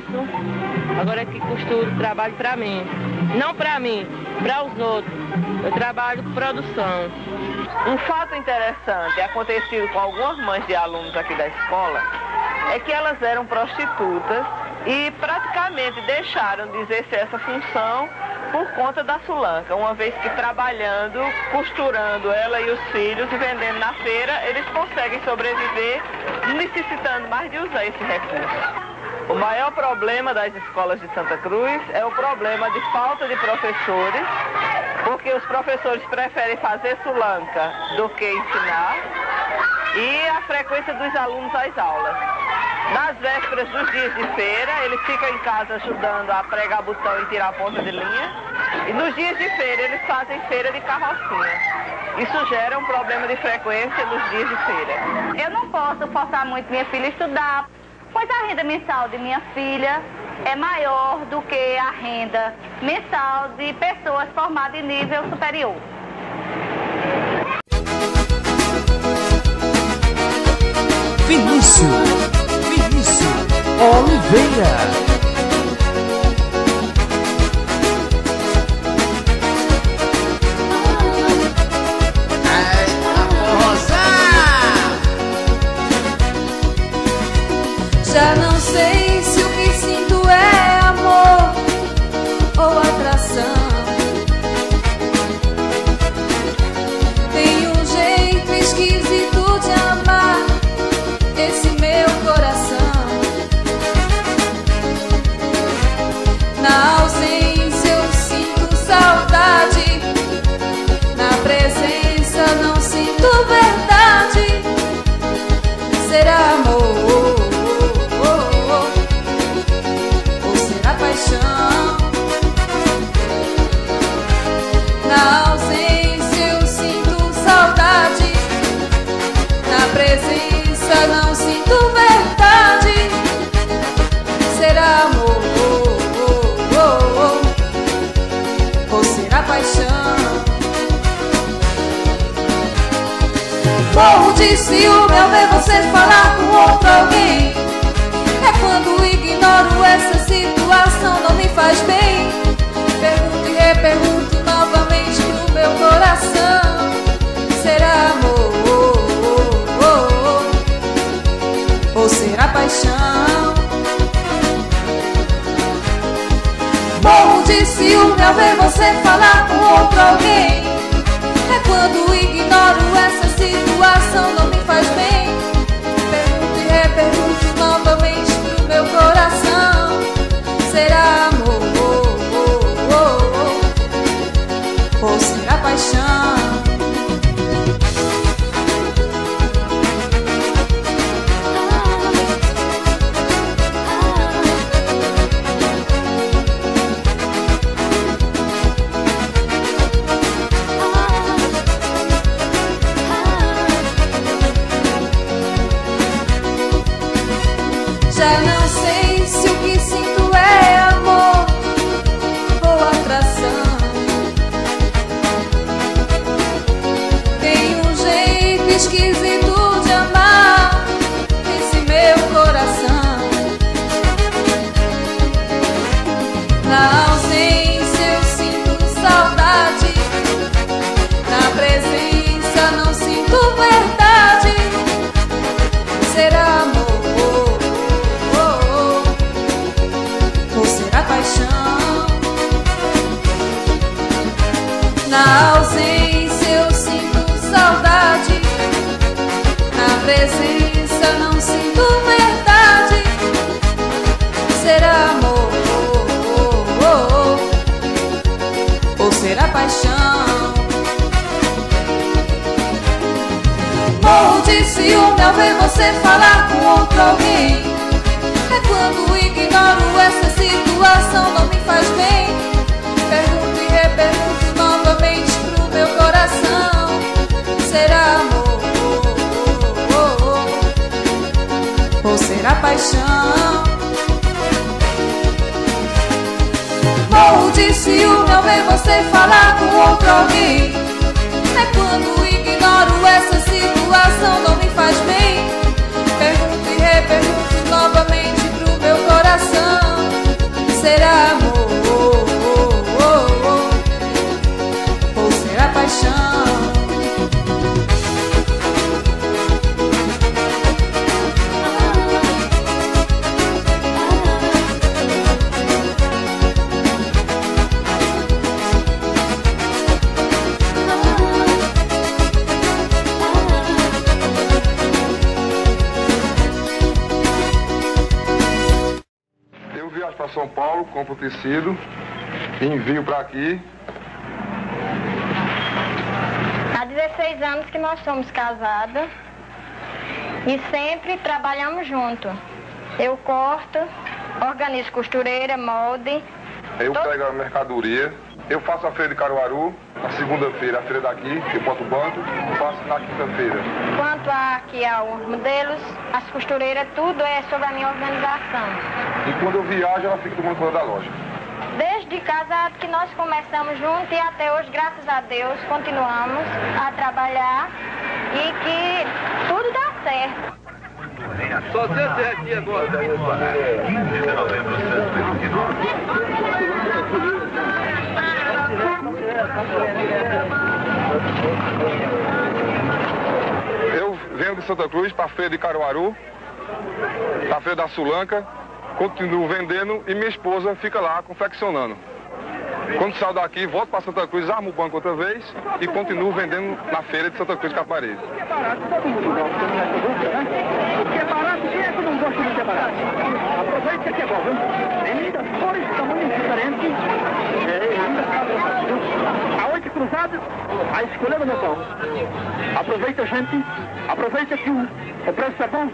danço, agora que costuro, trabalho para mim. Não para mim, para os outros. Eu trabalho com produção. Um fato interessante acontecido com algumas mães de alunos aqui da escola é que elas eram prostitutas e praticamente deixaram de exercer essa função por conta da Sulanca, uma vez que trabalhando, costurando ela e os filhos e vendendo na feira, eles conseguem sobreviver necessitando mais de usar esse recurso. O maior problema das escolas de Santa Cruz é o problema de falta de professores, porque os professores preferem fazer sulanca do que ensinar, e a frequência dos alunos às aulas. Nas vésperas dos dias de feira, ele fica em casa ajudando a pregar botão e tirar a ponta de linha. E nos dias de feira, eles fazem feira de carrocinha. Isso gera um problema de frequência nos dias de feira. Eu não posso forçar muito minha filha a estudar, pois a renda mensal de minha filha é maior do que a renda mensal de pessoas formadas em nível superior. Vinícius, Vinícius Oliveira. De ciúme ao ver você falar com outro alguém. É quando ignoro essa situação, não me faz bem. Pergunto e repergunto novamente pro meu coração: será amor ou será paixão? Morro de ciúme ao ver você falar com outro alguém. É quando ignoro essa situação, ciúme ao ver você falar com outro alguém. É quando ignoro essa situação, não me faz bem. Pergunto e repergunto novamente pro meu coração: será amor ou será paixão? Morro de ciúme ao ver você falar com outro alguém. É quando ignoro essa situação, não me faz bem. Pergunto e repergunto novamente pro meu coração: compro tecido, envio para aqui. Há 16 anos que nós somos casados e sempre trabalhamos juntos. Eu corto, organizo costureira, molde. Eu pego a mercadoria, eu faço a feira de Caruaru, na segunda-feira a feira daqui, eu boto o banco, faço na quinta-feira. Quanto aqui aos modelos, as costureiras, tudo é sobre a minha organização. E quando eu viajo, ela fica tomando conta da loja. Desde casado que nós começamos juntos e até hoje, graças a Deus, continuamos a trabalhar e que tudo dá certo. Só se aqui agora. 15 de novembro de 129. Eu venho de Santa Cruz para a feira de Caruaru, para a feira da Sulanca, continuo vendendo e minha esposa fica lá confeccionando. Quando saio daqui, volto para Santa Cruz, armo o banco outra vez e continuo vendendo na feira de Santa Cruz Caparibe. O que é barato? Todo mundo que é que é barato? Aproveite que é bom? Tem muitas cores, tamanhos diferentes. É, a oito cruzados, a escolha do meu pão. Aproveita, gente. Aproveita que o, preço é bom.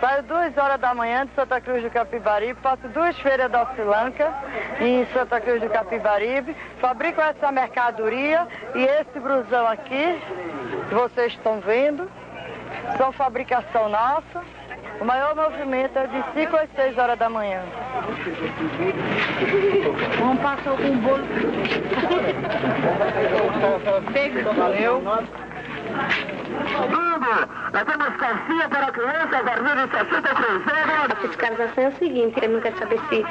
Saio duas horas da manhã de Santa Cruz do Capibaribe, faço duas feiras da Ocilanca em Santa Cruz do Capibaribe, fabrico essa mercadoria e esse brusão aqui, que vocês estão vendo, são fabricação nossa. O maior movimento é de 5 às 6 horas da manhã. Vamos passar com o bolo. Valeu. Tudo! Nós temos calcinha para crianças, armário de 63 euros. A fiscalização é o seguinte, ele não quer saber se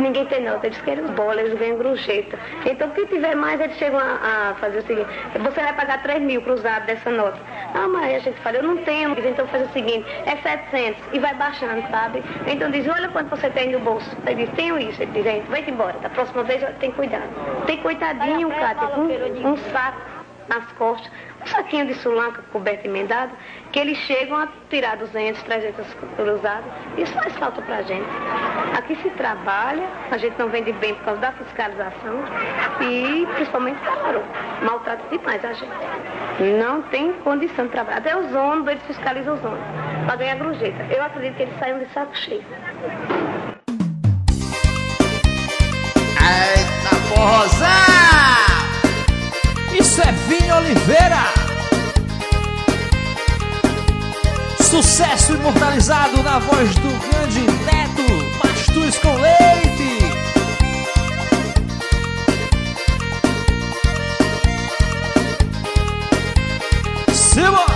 ninguém tem nota, eles querem bola, eles ganham grujeta. Então, quem tiver mais, eles chegam a, a fazer o seguinte, você vai pagar 3 mil cruzado dessa nota. Ah, mas a gente fala, eu não tenho, então faz o seguinte, é 700 e vai baixando, sabe? Então diz, olha quanto você tem no bolso. Ele diz, tenho isso. Ele diz, gente, vai embora, da próxima vez tem cuidado. Tem coitadinho, Cátia, com um saco nas costas um saquinho de sulanca coberto e emendado, que eles chegam a tirar 200, 300 cruzados. Isso faz falta pra gente. Aqui se trabalha, a gente não vende bem por causa da fiscalização e principalmente claro, maltrata demais a gente. Não tem condição de trabalhar. Até os ônibus, eles fiscalizam os ônibus para ganhar grujeta. Eu acredito que eles saiam de saco cheio. Eita, forrozão! Isso é Vinho Oliveira. Sucesso imortalizado na voz do grande Neto Pastus com Leite. Simbora!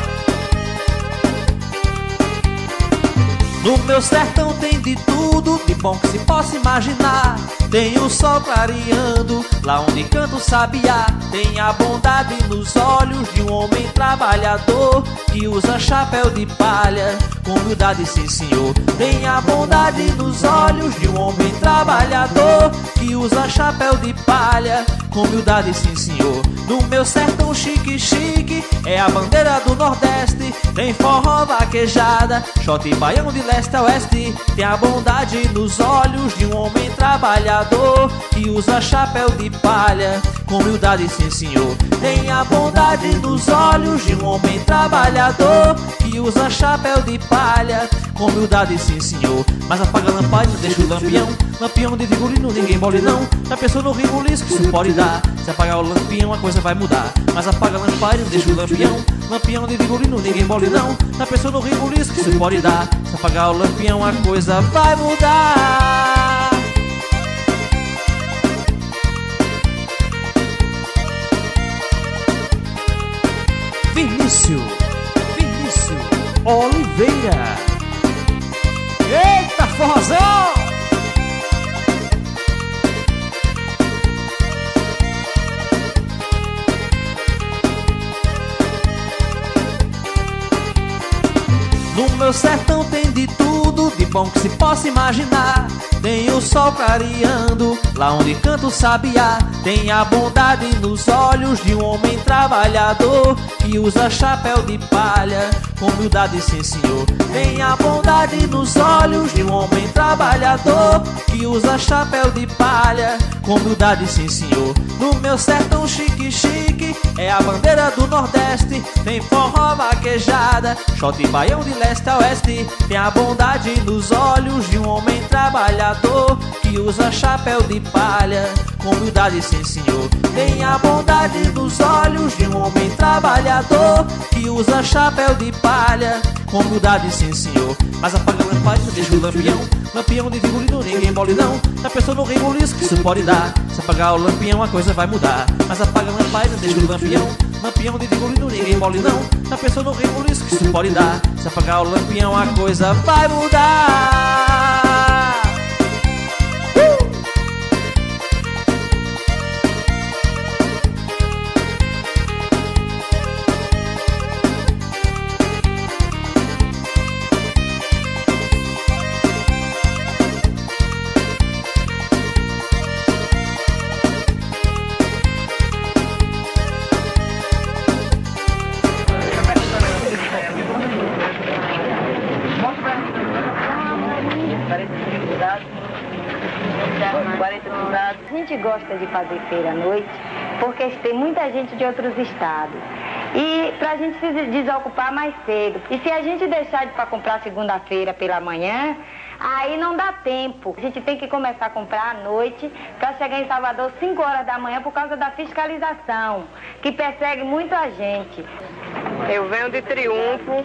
No meu sertão tem de tudo, de bom que se possa imaginar. Tem o sol clareando, lá onde canta o sabiá. Tem a bondade nos olhos de um homem trabalhador que usa chapéu de palha, com humildade, sim senhor. Tem a bondade nos olhos de um homem trabalhador que usa chapéu de palha, com humildade, sim senhor. No meu sertão chique chique é a bandeira do Nordeste. Tem forró vaquejada, shot e baião de leste a oeste. Tem a bondade nos olhos de um homem trabalhador que usa chapéu de palha, com humildade, sim senhor. Tem a bondade nos olhos de um homem trabalhador que usa chapéu de palha, com humildade, sim senhor. Mas apaga a lamparina, deixa o lampião. Lampião de vigorino, ninguém mole não. Já pensou no ribulisco que isso pode dar? Se apagar o lampião, a coisa vai mudar. Mas apaga a lamparina, deixa o lampião. Lampião de vigorino, ninguém mole não. Já pensou no ribulisco que isso pode dar? Se apagar o lampião, a coisa vai mudar. Meu sertão tem de tudo, de bom que se possa imaginar. Tem o sol clareando, lá onde canta o sabiá. Tem a bondade nos olhos de um homem trabalhador que usa chapéu de palha, com humildade, sim senhor. Tem a bondade nos olhos de um homem trabalhador que usa chapéu de palha, com humildade, sim senhor. No meu sertão chique chique é a bandeira do Nordeste. Tem forró vaquejada, shot e baião de leste a oeste. Tem a bondade nos olhos de um homem trabalhador que usa chapéu de palha, com humildade, sim senhor. Tem a bondade nos olhos de um homem trabalhador que usa chapéu de palha, com humildade, sim senhor. Mas apaga a lampadinha, deixa o lampião. Lampião de vigorino, ninguém mole não. Na pessoa não rebuliço que isso pode dar. Se apagar o lampião, a coisa vai mudar. Mas apaga a lampadinha, deixa o lampião. Lampião de vigorino, ninguém mole não. Na pessoa não rebuliço que isso pode dar. Se apagar o lampião, a coisa vai mudar. Gente gosta de fazer feira à noite porque tem muita gente de outros estados. E para a gente se desocupar mais cedo. E se a gente deixar de para comprar segunda-feira pela manhã, aí não dá tempo. A gente tem que começar a comprar à noite para chegar em Salvador 5 horas da manhã por causa da fiscalização, que persegue muito a gente. Eu venho de Triunfo,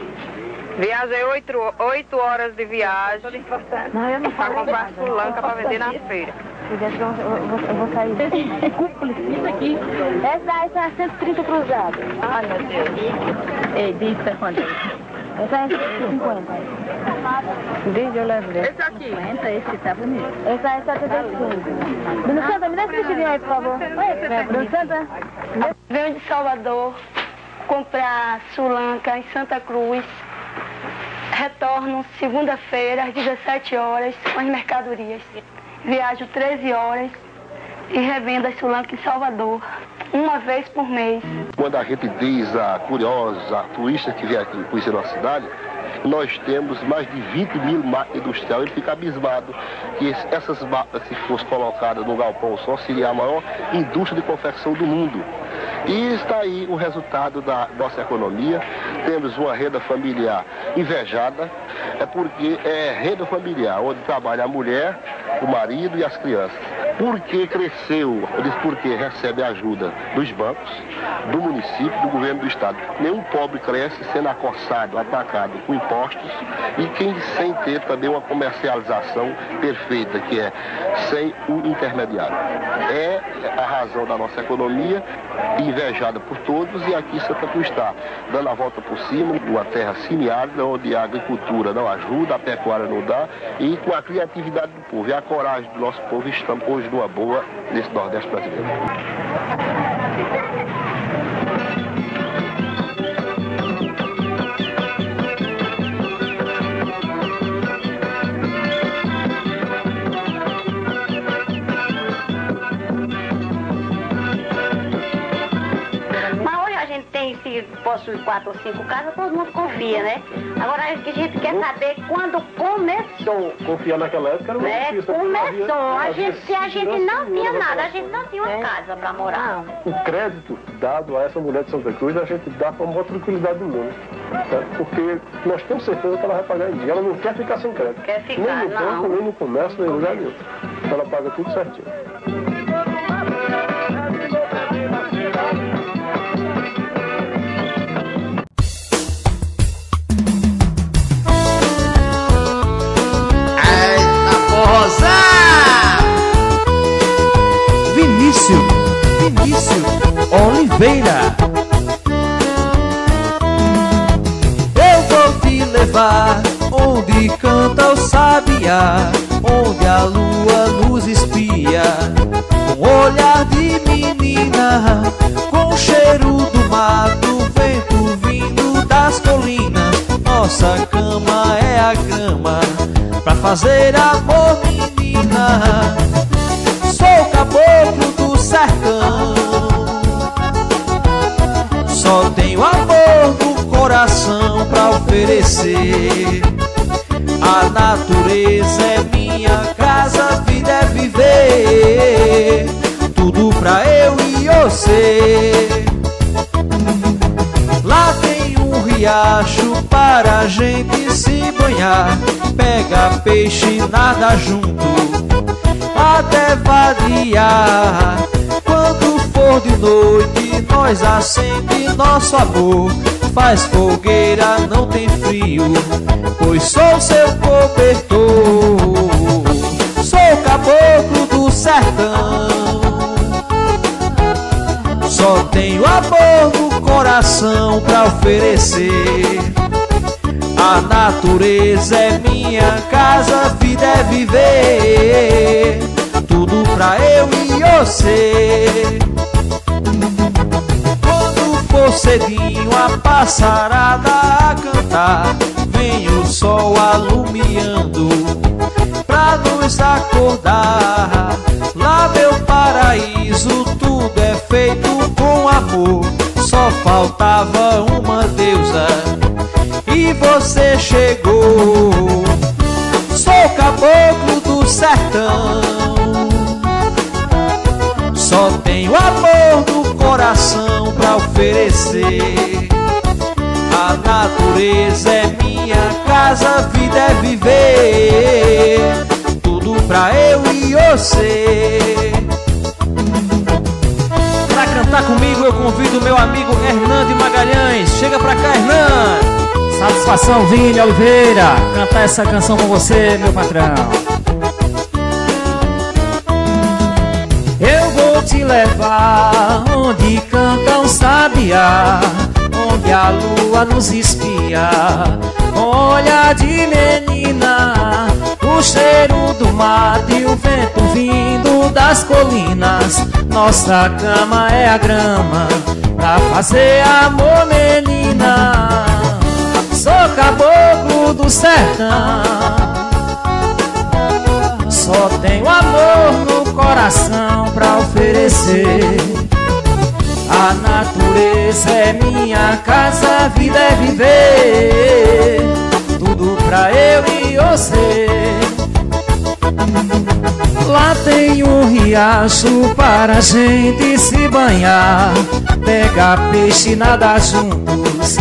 viajei oito, oito horas de viagem para comprar sulanca para vender na feira. Eu vou, eu vou sair. É cúmplice. Isso aqui. Essa, é 130 cruzado. Ai, meu Deus. Ei, diz pra quanto é Essa é 150. Diz, eu levo. Esse aqui. 50, esse tá bonito. Essa é 75. Bruno Santa, me dá esse vestidinho aí, por favor. Bruno Santa. Venho de Salvador comprar sulanca em Santa Cruz. Retorno segunda-feira às 17 horas com as mercadorias. Viajo 13 horas e revendo a sulanca em Salvador, uma vez por mês. Quando a gente diz a curiosa, turista que vem aqui conhecer nossa cidade, nós temos mais de 20 mil máquinas industriais. Ele fica abismado que essas máquinas, se fossem colocadas no galpão só, seria a maior indústria de confecção do mundo. E está aí o resultado da nossa economia. Temos uma renda familiar invejada, é porque é renda familiar, onde trabalha a mulher, o marido e as crianças. Por que cresceu? Eu disse porque recebe ajuda dos bancos, do município, do governo do estado. Nenhum pobre cresce sendo acossado, atacado com impostos e quem sem ter também uma comercialização perfeita, que é sem o intermediário. É a razão da nossa economia, invejada por todos, e aqui Santa Cruz está dando a volta por cima, uma terra semiárida, onde a agricultura não ajuda, a pecuária não dá, e com a criatividade do povo e a coragem do nosso povo, estamos hoje numa boa nesse Nordeste brasileiro. Se possui quatro ou cinco casas, todo mundo confia, né? Agora a gente quer saber quando começou. Confiar naquela época era uma Né? difícil. Começou. A gente, se a gente não tinha nada, a gente não tinha uma casa pra morar. O crédito dado a essa mulher de Santa Cruz, a gente dá com a maior tranquilidade do mundo. certo? Porque nós temos certeza que ela vai pagar em dia. Ela não quer ficar sem crédito. Quer ficar, nem no não. banco, nem no comércio, nem em lugar nenhum. Ela paga tudo certinho. Oliveira. Eu vou te levar onde canta o sabiá, onde a lua nos espia, com olhar de menina, com o cheiro do mato, vento vindo das colinas. Nossa cama fazer amor, menina. Sou caboclo do sertão. Só tenho amor no coração pra oferecer. A natureza é minha casa, a vida é viver. Tudo pra eu e você. Lá tem um riacho para a gente se banhar. Pega peixe nada junto, até vadiar. Quando for de noite, nós acende nosso amor. Faz fogueira, não tem frio, pois sou seu cobertor. Sou caboclo do sertão. Só tenho amor no coração pra oferecer. A natureza é minha casa, vida é viver. Tudo pra eu e você. For cedinho, a passarada a cantar. Vem o sol alumiando pra nos acordar. Lá meu paraíso, tudo é feito com amor. Só faltava uma deusa e você chegou. Sou caboclo do sertão. Só tenho amor no coração pra oferecer. A natureza é minha casa, a vida é viver. Tudo pra eu e você. Pra cantar comigo eu convido meu amigo Hernando Magalhães. Chega pra cá, Hernando. Satisfação, Vini Oliveira. Cantar essa canção com você, meu patrão. Te levar onde canta um sabiá, onde a lua nos espia. Olha de menina, o cheiro do mar e o vento vindo das colinas. Nossa cama é a grama pra fazer amor, menina. Sou caboclo do sertão. Só tenho amor no coração pra oferecer. A natureza é minha casa, a vida é viver. Tudo pra eu e você. Lá tem um riacho para a gente se banhar. Pegar peixe, nadar juntos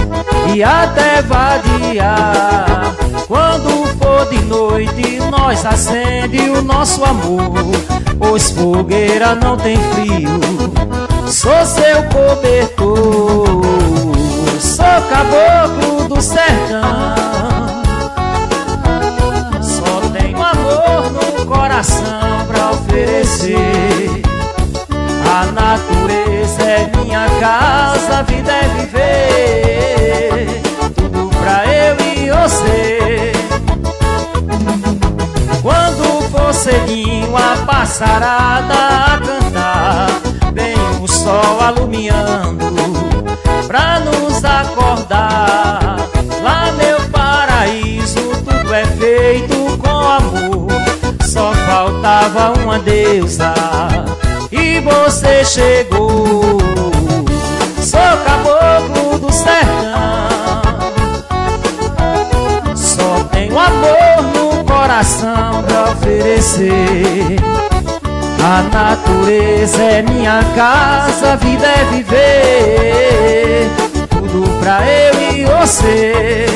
e até vadiar. Quando for de noite, nós acende o nosso amor. Pois fogueira não tem frio, sou seu cobertor. Sou caboclo do sertão. Só tenho amor no coração pra oferecer. A natureza é minha casa, a vida é viver. Cedinho, a passarada a cantar. Vem o sol alumiando pra nos acordar. Lá, meu paraíso, tudo é feito com amor. Só faltava uma deusa e você chegou. Oferecer. A natureza é minha casa, a vida é viver. Tudo pra eu e você.